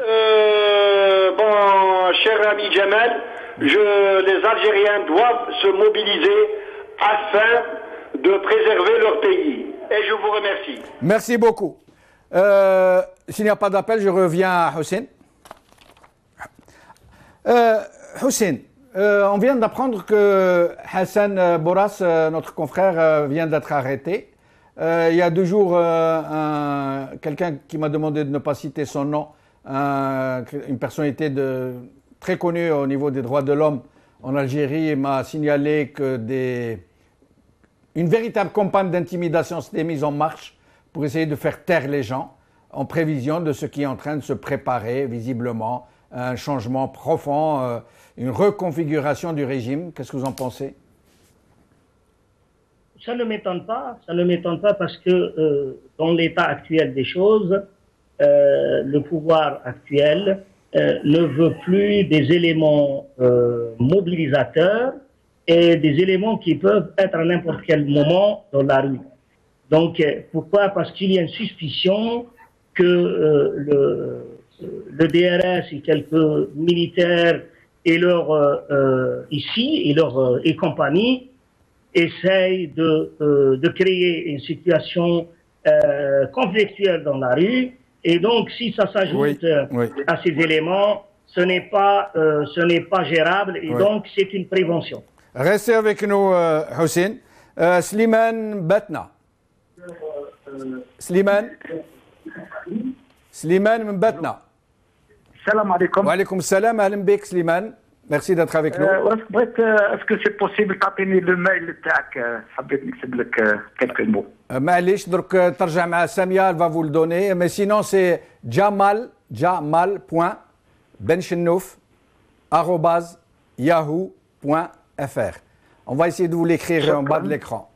bon, cher ami Jamel, je, les Algériens doivent se mobiliser afin de préserver leur pays. Et je vous remercie. Merci beaucoup. Euh, S'il n'y a pas d'appel, je reviens à Hussein. Euh, euh, on vient d'apprendre que Hassan Boras, euh, notre confrère, vient d'être arrêté. Il y a deux jours, un- quelqu'un qui m'a demandé de ne pas citer son nom, un- une personnalité très connue au niveau des droits de l'homme en Algérie, m'a signalé que une véritable campagne d'intimidation s'était mise en marche pour essayer de faire taire les gens en prévision de ce qui est en train de se préparer visiblement, un changement profond, euh, une reconfiguration du régime. Qu'est-ce que vous en pensez? Ça ne m'étonne pas, ça ne m'étonne pas parce que euh, dans l'état actuel des choses, euh, le pouvoir actuel ne veut plus des éléments mobilisateurs et des éléments qui peuvent être à n'importe quel moment dans la rue. Donc euh, pourquoi? Parce qu'il y a une suspicion que euh, le, le DRS et quelques militaires et leur euh, ici et leur et compagnie essaye de, euh, de créer une situation conflictuelle dans la rue. Et donc, si ça s'ajoute Oui, oui. à ces éléments, ce n'est pas, ce n'est pas gérable. Et Oui. donc, c'est une prévention. Restez avec nous, Hussein. Slimane Batna. Slimane Slimane من Batna. السلام عليكم وعليكم السلام اهلا بك سليمان ميرسي d'être avec nous. آه، وأنا بغيت آه، اسكو سي بوسيبل تعطيني لو ميل تاعك آه، حبيت نكتب لك كلكو مو Euh, معليش درك euh, ترجع مع سامية elle va vous le donner mais sinon c'est jamal jamal.benchenouf arrobase yahoo.fr on va essayer de vous l'écrire en bas de l'écran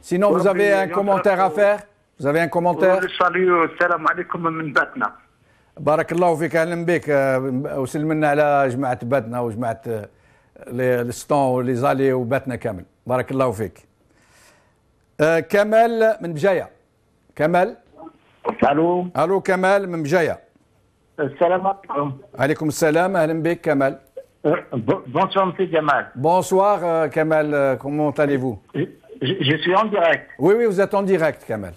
sinon vous avez un commentaire à faire vous avez un commentaire ساليو السلام عليكم من باتنا بارك الله فيك اهلا بك آه، وسلمنا على جماعه باتنا وجماعه آه، لي- السطون وليزالي وباتنا كامل بارك الله فيك آه، كمال من بجايه كمال الو الو كمال من بجايه السلام عليكم عليكم السلام اهلا بك كمال بونسوار مسي جمال bonsoir euh, Kamal euh, comment allez-vous Je suis en direct. oui oui vous êtes en direct Kamal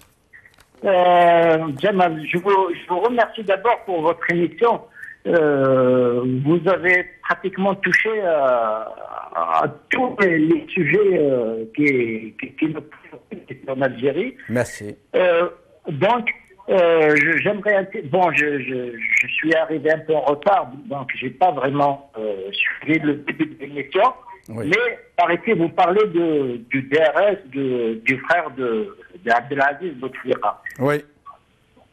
Euh, Jamal, je vous, je vous remercie d'abord pour votre émission. Euh, vous avez pratiquement touché à, à tous les, les sujets euh, qui, qui, qui nous préoccupent en Algérie. merci Euh, donc, euh, j'aimerais. Bon, je, je, je suis arrivé un peu en retard, donc j'ai pas vraiment euh, suivi le début de l'émission. Oui. Mais paraît-il, vous parlez de, du DRS, de, du frère de, de Abdelaziz Bouteflika. oui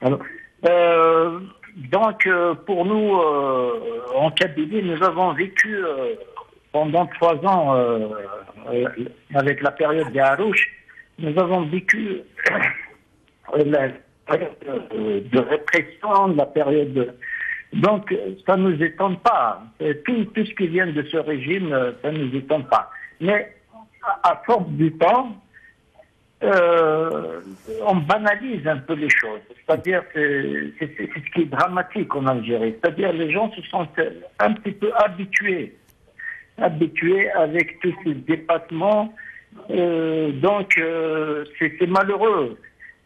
Alors, euh, donc, euh, pour nous, euh, en Kabylie, nous avons vécu pendant trois ans, avec la période des Harouches, nous avons vécu la période de répression, la période. Donc, euh, ça ne nous étonne pas. Euh, Tout, tout ce qui vient de ce régime, euh, ça ne nous étonne pas. Mais à, force du temps, on banalise un peu les choses. C'est-à-dire c'est ce qui est dramatique en Algérie. C'est-à-dire les gens se sont un petit peu habitués, habitués avec tous ces dépassements. Donc c'est malheureux.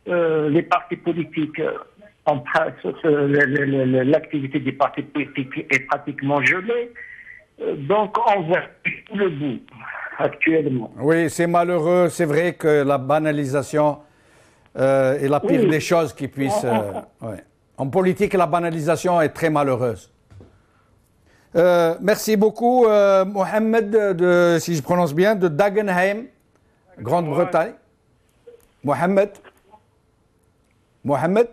Les partis politiques, l'activité des partis politiques est pratiquement gelée. Euh, donc on voit tout le bout actuellement. oui c'est malheureux c'est vrai que la banalisation euh, est la pire Oui. des choses qui puissent euh, ouais. en politique la banalisation est très malheureuse Euh, merci beaucoup, Mohamed, de, si je prononce bien, de Dagenheim, Grande-Bretagne. Mohamed Mohamed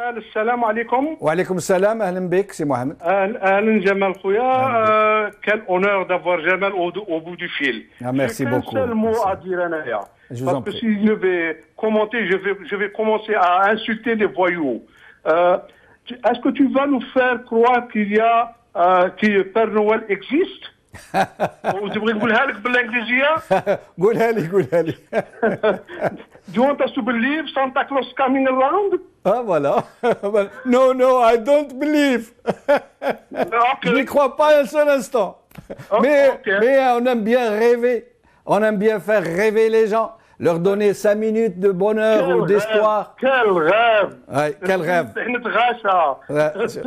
مال السلام عليكم وعليكم السلام اهلا بك سي محمد أهل- اهلا جمال خويا آه، quel honneur d'avoir Jamal au, au bout du fil. Ah, merci J'ai qu'un beaucoup. seul mot Merci. à dire Anaya. Je vous en Parce que prie. si je vais commenter, je vais, je vais commencer à insulter les voyous. Euh, tu- Est-ce que tu vas nous faire croire qu'il y a euh, que Père Noël existe وتبغي نقولها لك بالانجليزيه قولها لي قولها لي Do you want us to believe Santa Claus coming around? Ah voilà. no, no, I don't believe. Ok. Je n'y crois pas un seul instant. Oh, mais, ok. mais on aime bien rêver. On aime bien faire rêver les gens. leur donner cinq minutes de bonheur ou d'espoir. Quel rêve Ouais, quel rêve. نتغاشى Ouais, c'est-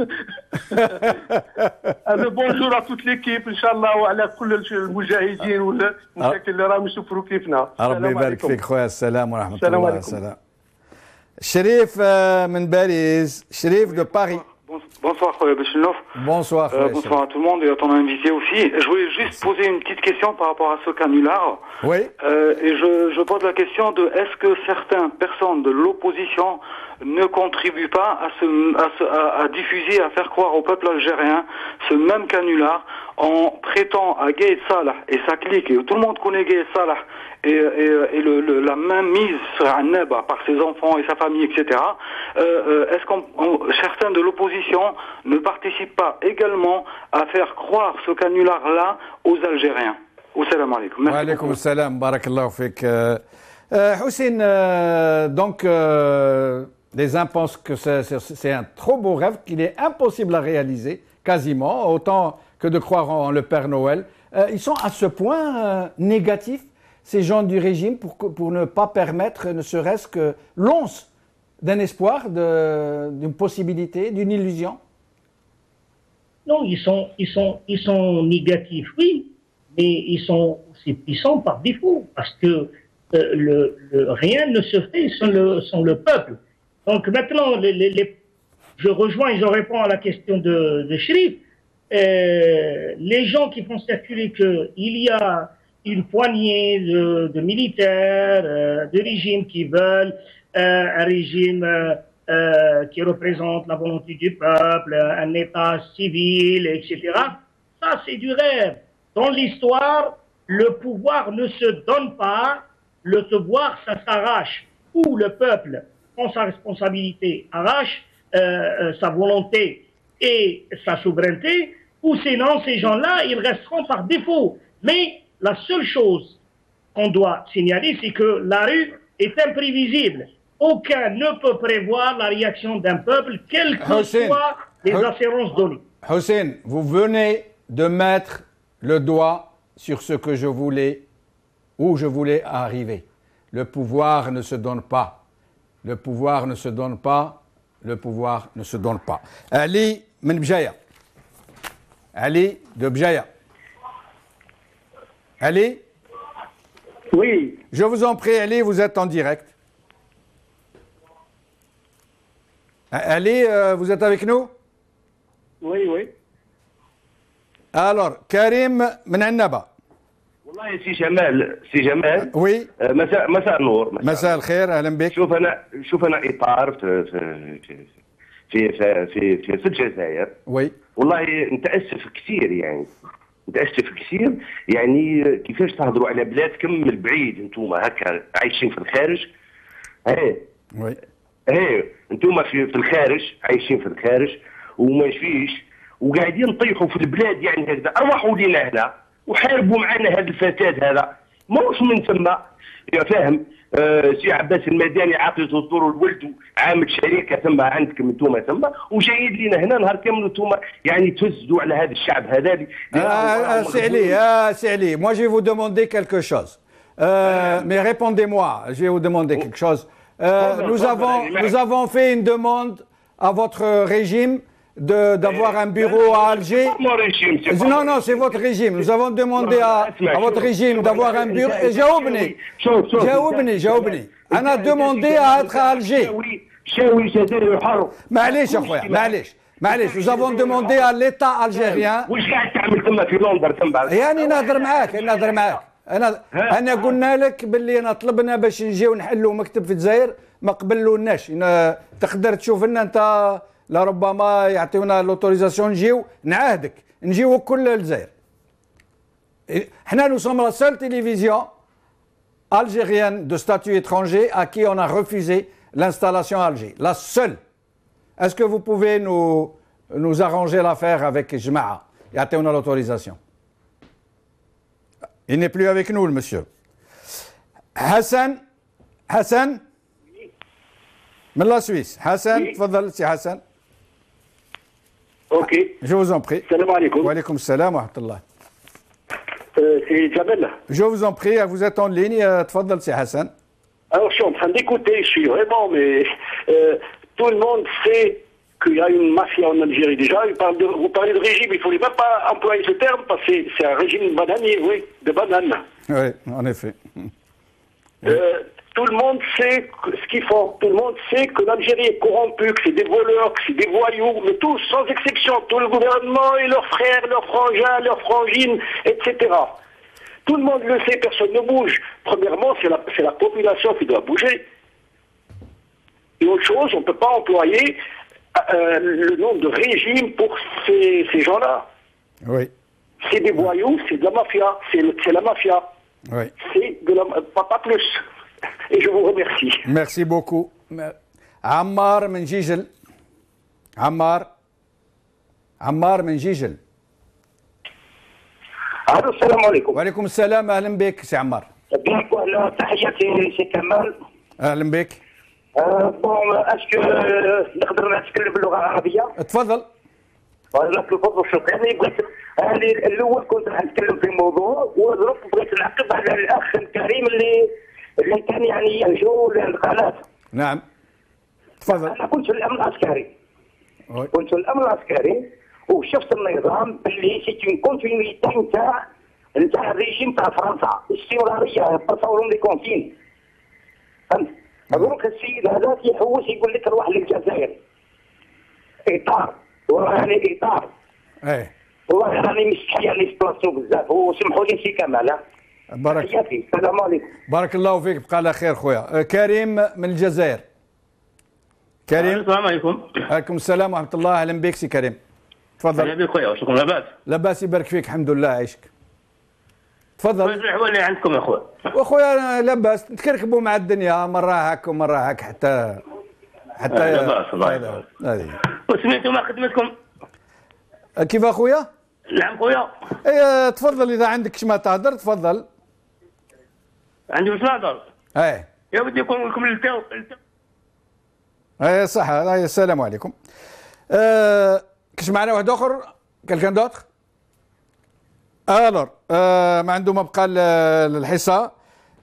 هذا بونجور à toute l'équipe ان شاء الله وعلى كل المجاهدين والمشاكل اللي راهم يسافروا كيفنا ربي السلام يبارك عليكم. فيك خويا السلام ورحمة السلام الله عليكم. السلام شريف آه، من باريس شريف de Paris Bonsoir, euh, M. Bonsoir. Bonsoir à tout le monde et à ton invité aussi. Je voulais juste poser une petite question par rapport à ce canular. Oui. Euh, et je, je, pose la question de est-ce que certaines personnes de l'opposition ne contribue pas à, se, à, se, à, diffuser, à faire croire au peuple algérien ce même canular en prêtant à Gay Salah et sa clique, et tout le monde connaît Gay Salah, et, et, et le, le, la mainmise sur Annaba par ses enfants et sa famille, etc., euh, euh, est-ce qu'on certains de l'opposition ne participent pas également à faire croire ce canular-là aux Algériens? Wa salam, barakallahu fik. Euh, euh Hussein, euh, donc... Euh, les uns pensent que c'est- un trop beau rêve qu'il est impossible à réaliser quasiment autant que de croire en le Père Noël Euh, ils sont à ce point euh, négatifs ces gens du régime pour, pour ne pas permettre ne serait-ce que l'once d'un espoir d'une possibilité d'une illusion? Non, ils sont, ils sont, ils sont négatifs, oui, mais ils sont aussi puissants par défaut, parce que euh, rien ne se fait sans le, sans le peuple. Donc maintenant, les, les- les- je rejoins et je réponds à la question de, de. Euh, les gens qui font circuler qu'il y a une poignée de, de militaires, euh, de régimes qui veulent euh, un régime euh, euh, qui représente la volonté du peuple, un État civil, etc. Ça, c'est du rêve. Dans l'histoire, le pouvoir ne se donne pas, le pouvoir, ça s'arrache. Ou le peuple? Prend sa responsabilité, arrache euh, euh, sa volonté et sa souveraineté, ou sinon, ces gens-là, ils resteront par défaut. Mais la seule chose qu'on doit signaler, c'est que la rue est imprévisible. Aucun ne peut prévoir la réaction d'un peuple, quelles que soient les assurances données. Hussein, vous venez de mettre le doigt sur ce que je voulais, où je voulais arriver. Le pouvoir ne se donne pas. Le pouvoir ne se donne pas. Le pouvoir ne se donne pas. Ali من بجاية. Ali de Bjaya. Ali, Oui, je vous en prie, Ali, vous êtes en direct. Ali, euh, vous êtes avec nous oui, oui. Alors, Karim من والله سي جمال سي جمال Oui, آه، مساء مساء النور مساء الخير أهلا بك. شوف أنا شوف أنا إطار في في في في في, في, الجزائر. Oui, والله نتأسف كثير يعني نتأسف كثير. يعني كيفاش تهضروا على بلادكم من البعيد؟ أنتم هكا عايشين في الخارج. إيه. oui. إيه. أنتم في, في الخارج عايشين في الخارج. وما فيش. وقاعدين نطيحوا في البلاد يعني هكذا. اروحوا لينا هنا. وحاربوا معنا هذا الفساد هذا. موش من تما يا فاهم آه سي عباس المداني عاطي الدور ولده عامل شركه ثم عندكم أنتم ثم وجايد لنا هنا نهار كامل أنتم يعني تهزوا على هذا الشعب هذا آه،, آه،, آه سي علي آه سي علي موا جي فو دوموندي كالكو شوز مي ريبوندي موا جي فو دوموندي كالكو شوز nous avons nous avons fait une demande à votre régime euh, d'avoir un bureau à Alger. Mon régime, pas Non, non, c'est votre régime. Nous avons demandé à, à votre régime d'avoir un bureau. Et Jaoubni, شوف شوف Jaoubni, Jaoubni. On a demandé à être à Alger. معليش يا خويا معليش معليش nous avons demandé à l'État algérien واش قاعد تعمل ثم في لندن ثم يعني نهضر معاك نهضر معاك أنا انا قلنا لك باللي انا طلبنا باش نجيو نحلوا مكتب في الجزائر ما قبلوناش تقدر تشوف لنا انت لربما يعطيونا لوتوريزاسيون نجيو نعاهدك نجيو كل الجزائر حنا nous sommes la seule télévision algérienne de statut étranger à qui on a refusé l'installation à Alger. La seule. Est-ce que vous pouvez nous, nous arranger l'affaire avec Jma'a يعطيونا l'autorisation Il n'est plus avec nous, le monsieur. Hassan Hassan من لا Suisse. Hassan, تفضل سي حسن. Ok. Je vous en prie. Salam alaikum. Wa alaikum salam wa euh, c'est Jamel. Je vous en prie, vous êtes en ligne. Euh, tfadal, c'est Hassan. Alors, je suis en train d'écouter, je suis vraiment, mais euh, tout le monde sait qu'il y a une mafia en Algérie. Déjà, vous parlez de régime, il ne fallait même pas employer ce terme parce que c'est un régime bananier, oui, de bananes. Oui, en effet tout le monde sait ce qu'ils font. Tout le monde sait que l'Algérie est corrompue, que c'est des voleurs, que c'est des voyous, mais tous, sans exception, tout le gouvernement et leurs frères, leurs frangins, leurs frangines, etc. Tout le monde le sait, personne ne bouge. Premièrement, c'est la, population qui doit bouger. Et autre chose, on ne peut pas employer euh, le nom de régime pour ces, ces gens-là. Oui, C'est des voyous, c'est de la mafia, c'est la mafia. oui. C'est de la, pas, pas plus. Et je vous remercie. Merci beaucoup. عمار من جيجل عمار عمار من جيجل ألو السلام عليكم وعليكم السلام أهلا بك سي عمار بيك ولا تحياتي سي كمال أهلا بك بون اسكو نقدر نتكلم باللغة العربيه تفضل لك الفضل أنا بغيت الأول كنت نتكلم في موضوع ودرك بغيت نعقب على الاخ الكريم اللي اللي كان يعني ينشر القناة. نعم. تفضل. أنا كنت في الامن العسكري وي. كنت في الامن العسكري وشفت النظام اللي سيت اون كونتينيتي نتاع نتاع الريجيم تاع فرنسا. استمراريه تصورهم لي كونتين فهمت؟ دروك السيد هذا يحوس يقول لك روح للجزائر إطار. وراني إطار. إيه. والله راني مستحي عليه في بلاصتو بزاف. وسمحوا لي سي كمال. بارك السلام عليكم. بارك الله فيك. بقى على خير خويا. آه، كريم من الجزائر. كريم؟ السلام عليكم. عليكم السلام ورحمة الله. أهلا بك سي كريم. أهلا تفضل بك خويا وشكرا لاباس لاباس يبارك فيك. الحمد لله عيشك. تفضل. واش الاحوال اللي عندكم يا خويا. واخويا أنا لاباس نتكركبوا مع الدنيا. مرة هاك ومرة هاك حتى حتى آه، لا بأس، الله هذا- هذه. وسمعتوا ما خدمتكم؟ كيف أخويا؟ نعم خويا. إيه تفضل. إذا عندك شما تهدر تفضل. عندي واش نهضر ايه يا ودي نقول لكم التو التو- ايه صح ايه السلام عليكم أه كش معنا واحد اخر كالكان دوتر الور أه ما عنده ما بقى ل- للحصه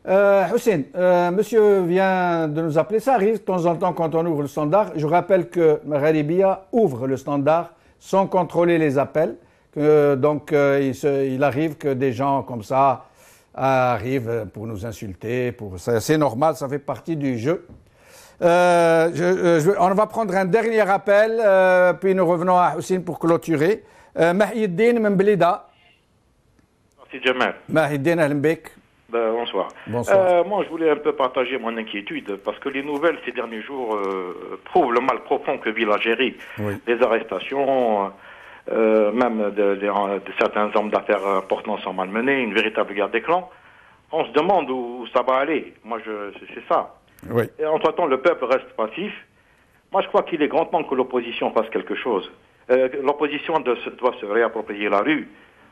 Euh, Hussein, euh, monsieur vient de nous appeler. Ça arrive de temps en temps quand on ouvre le standard. Je rappelle que Magharibia ouvre le standard sans contrôler les appels. Que, donc, euh, il, se- il arrive que des gens comme ça arrivent pour nous insulter. Pour, c'est normal, ça fait partie du jeu. Euh, je- euh, je on va prendre un dernier appel, euh, puis nous revenons à Hussein pour clôturer. Euh, Mahieddin Memblida. Merci Jamal. Mahieddin Ahlenbeek. Ben, bonsoir. Bonsoir. Moi, je voulais un peu partager mon inquiétude parce que les nouvelles ces derniers jours prouvent le mal profond que vit l'Algérie. Oui. Les arrestations, euh, même de, de- de certains hommes d'affaires importants sont malmenés, une véritable guerre des clans. On se demande où ça va aller. Moi, je, c'est- ça. Oui. Et entre-temps, le peuple reste passif. Moi, je crois qu'il est grand temps que l'opposition fasse quelque chose. Euh, l'opposition doit se réapproprier la rue.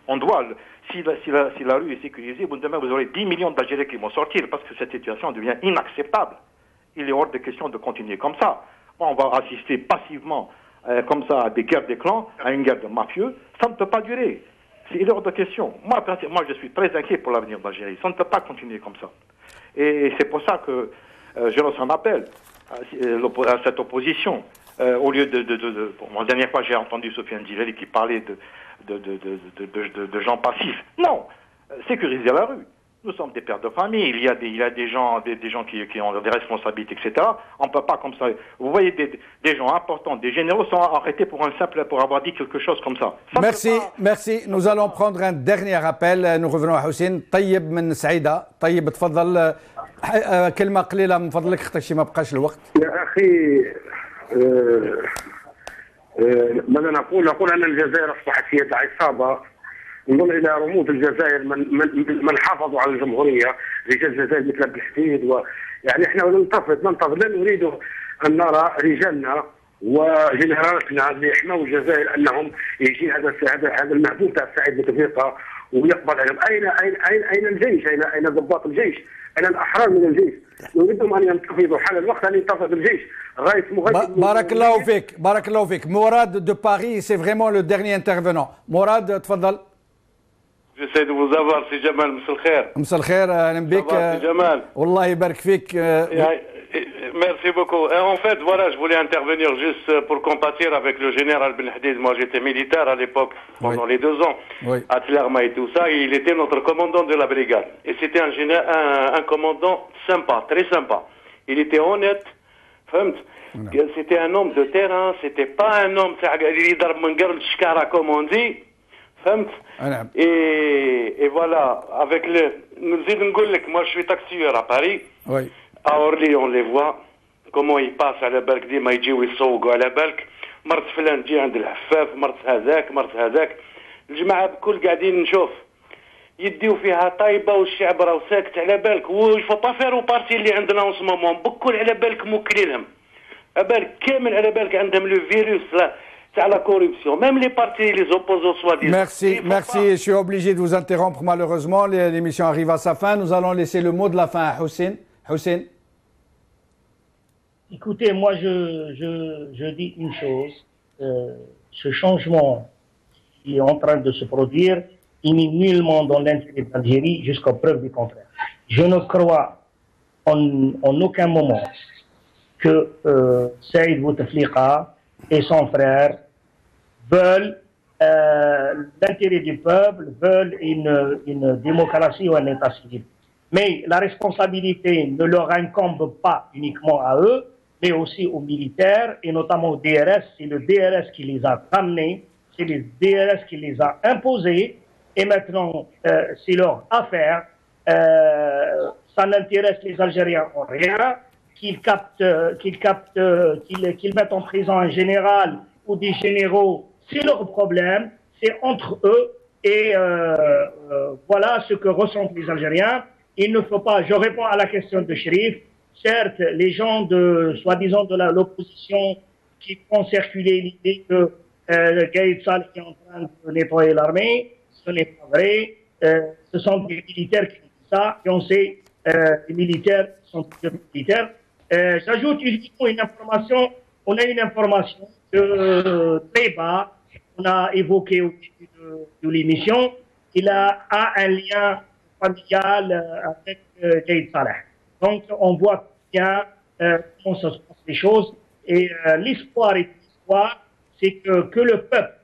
On doit, si la, si la- si la rue est sécurisée, vous- demain vous aurez 10 millions d'Algériens qui vont sortir parce que cette situation devient inacceptable. Il est hors de question de continuer comme ça. On va assister passivement, euh, comme ça, des guerres des clans, à une guerre de mafieux. Ça ne peut pas durer. C'est hors de question. Moi, moi, je suis très inquiet pour l'avenir d'Algérie. Ça ne peut pas continuer comme ça. Et c'est pour ça que euh, je lance un appel à, euh, cette opposition. Au lieu de... la dernière fois, j'ai entendu Sofiane Djiveli qui parlait de, de, de, de, gens passifs. Non, sécuriser la rue. Nous sommes des pères de famille. Il y a des, il y a des gens, des, des gens qui, qui ont des responsabilités, etc. On ne peut pas comme ça. Vous voyez des, des gens importants, des généraux sont arrêtés pour un simple, pour avoir dit quelque chose comme ça. Ça ne Merci, merci. Nous allons prendre un dernier appel. Nous revenons à حسين طيب من سعيدة طيب تفضل آه، آه، كلمة قليلة من فضلك خاطر ما بقاش الوقت يا اخي آه، آه، ماذا نقول؟ نقول ان الجزائر اصبحت في يد انظر إلى رموز الجزائر من من من حافظوا على الجمهورية رجال الجزائر مثل عبد الحفيد و يعني إحنا ننتفض ننتفض. لا نريد أن نرى رجالنا وجنرالاتنا اللي حماوا الجزائر أنهم يجي هذا هذا هذا المهبوب تاع سعيد بوتفليقه ويقبض عليهم. اين اين اين أين الجيش؟ اين أين ضباط الجيش؟ أين الأحرار من الجيش؟ نريدهم أن ينتفضوا. حان الوقت أن ينتفض الجيش. بارك الله فيك. بارك الله فيك. مراد de Paris c'est vraiment le dernier intervenant. مراد تفضل. J'essaie de vous avoir, c'est Jamal Mousselkher. مساء الخير اهلا بك c'est Jamal. والله يبارك فيك آه، Merci beaucoup. Et en fait, voilà, je voulais intervenir juste pour compatir avec le général Ben Hadid. Moi, j'étais militaire à l'époque, pendant les deux ans, Oui. à Tlerma et tout ça. Et il était notre commandant de la brigade. Et c'était un, géné- un, un commandant sympa, très sympa. Il était honnête. فهمت C'était un homme de terrain, c'était pas un homme تاع اللي يضرب من قرن الشكارة comme on dit. فهمت نعم et, et voilà, avec le... نزيد نقول لك, je suis taxieur à Paris. وي on les voit. Comment ils passent على بالك ديما يجيو يسوقوا على بالك. مرت فلان تجي عند الحفاف، مرت هذاك، مرت هذاك. الجماعة بكل قاعدين نشوف. يديو فيها طايبة والشعب راهو ساكت على بالك وش فو با فيرو بارتي اللي عندنا اون مومون بكل على بالك موكلينهم. على بالك كامل على بالك عندهم لو فيروس c'est à la corruption. Même les partis, les opposants soi-disant. Merci, merci. Je suis obligé de vous interrompre malheureusement. L'émission arrive à sa fin. Nous allons laisser le mot de la fin à Hussein. Hussein. Écoutez, moi je, dis une chose. Euh, ce changement qui est en train de se produire, il n'est nullement dans l'intérêt de l'Algérie jusqu'à preuve du contraire. Je ne crois en, aucun moment que euh, Saïd Bouteflika et son frère veulent euh, l'intérêt du peuple, veulent une, une démocratie ou un État civil. Mais la responsabilité ne leur incombe pas uniquement à eux, mais aussi aux militaires et notamment au DRS. C'est le DRS qui les a ramenés, c'est le DRS qui les a imposés, et maintenant euh, c'est leur affaire. Euh, ça n'intéresse les Algériens en rien. Qu'ils captent, qu'ils captent, qu'ils mettent en prison un général ou des généraux, c'est leur problème, c'est entre eux. Et euh, euh, voilà ce que ressentent les Algériens. Il ne faut pas, je réponds à la question de Sherif, certes, les gens de, soi-disant, de l'opposition qui font circuler l'idée que euh, Gaïd Saleh est en train de nettoyer l'armée, ce n'est pas vrai. Euh, ce sont des militaires qui disent ça, et on sait, euh, les militaires sont des militaires. Euh, J'ajoute uniquement une information, on a une information de très bas, on a évoqué au début de, de l'émission, il a, a un lien familial euh, avec euh, Saleh. Donc, on voit bien euh, comment ça se passe les choses. Et euh, l'espoir et l'espoir, c'est que, que le peuple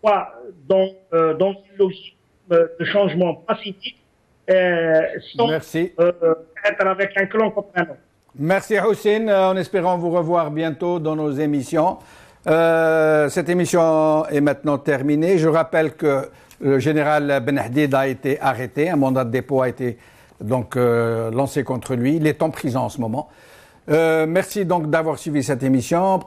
soit dans, euh, dans une logique euh, de changement pacifique, euh, sans euh, être avec un clan contre un autre. Merci Hussein, Euh, en espérant vous revoir bientôt dans nos émissions. Euh, cette émission est maintenant terminée. Je rappelle que le général Ben Hadid a été arrêté, un mandat de dépôt a été donc euh, lancé contre lui. Il est en prison en ce moment. Euh, merci donc d'avoir suivi cette émission.